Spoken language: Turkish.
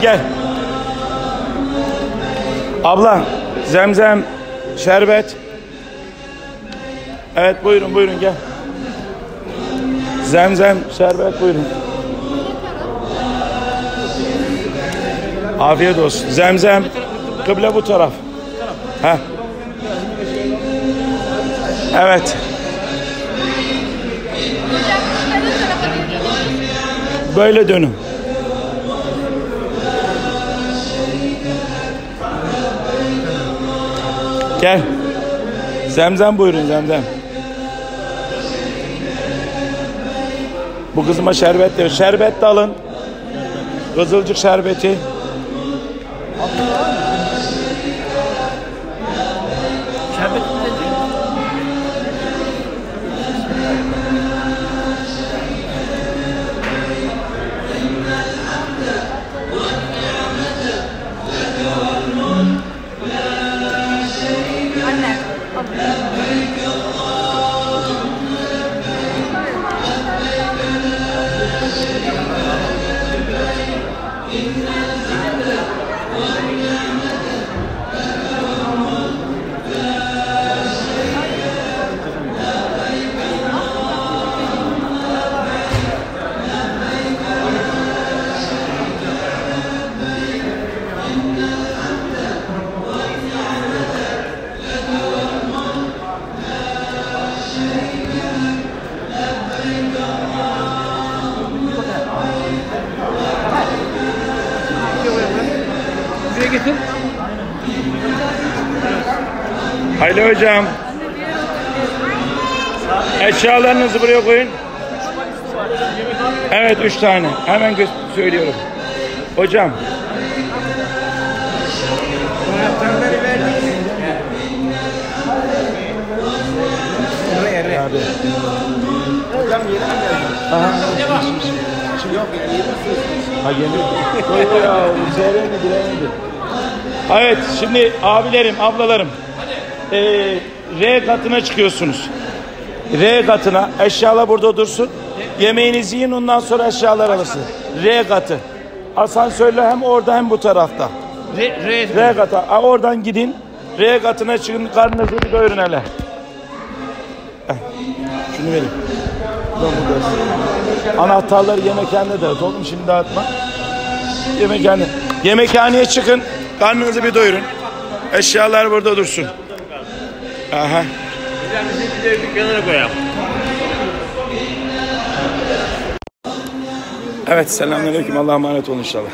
Gel. Abla zemzem şerbet. Evet buyurun buyurun gel. Zemzem şerbet buyurun. Afiyet olsun. Zemzem kıble bu taraf. Heh. Evet. Böyle dönün. Gel. Zemzem buyurun zemzem. Bu kızıma şerbet de şerbet de alın. Kızılcık şerbeti. Şerbet إن الحمد getir. Hayli hocam. Eşyalarınızı buraya koyun. Evet üç tane. Hemen söylüyorum. Hocam. Abi. Aha. Ha yeni. Koy ya. Üzerine direğine Evet şimdi abilerim, ablalarım. Ee, R katına çıkıyorsunuz. R katına eşyalar burada dursun. Yemeğinizi yiyin ondan sonra eşyalar alırsın. R katı. Asansörle hem orada hem bu tarafta. Re, re, R kata. Ha, oradan gidin. R katına çıkın. Karnınızı bir doyurun hele. Heh, Şunu vereyim. Anahtarları yemekhanede dağıt. Oğlum şimdi dağıtma. Yemekhane. Yemekhaneye çıkın. Karnınızı bir doyurun. Eşyalar burada dursun. Aha. Evet selamünaleyküm. Allah'a emanet olun inşallah.